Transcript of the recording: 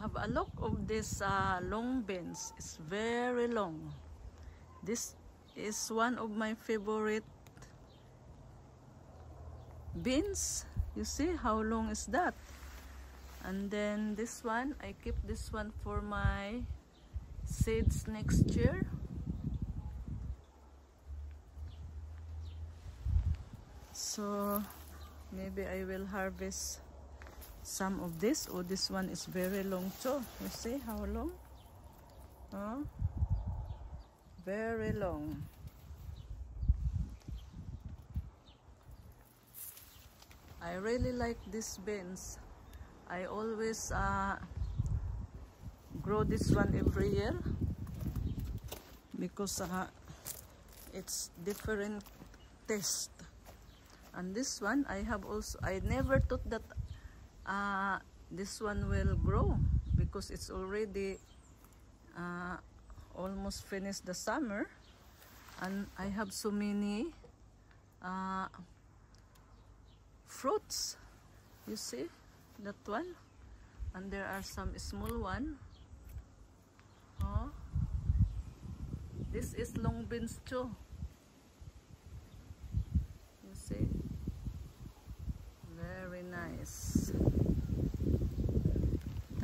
have a look of this uh, long beans. It's very long. This is one of my favorite beans. You see how long is that? And then this one, I keep this one for my seeds next year. So maybe I will harvest some of this. Oh this one is very long too. You see how long? Huh? very long. I really like these beans I always uh, grow this one every year because uh, it's different taste. And this one I have also I never thought that uh, this one will grow because it's already uh, almost finished the summer. And I have so many uh, fruits you see that one? And there are some small one. Oh. This is long beans too you see very nice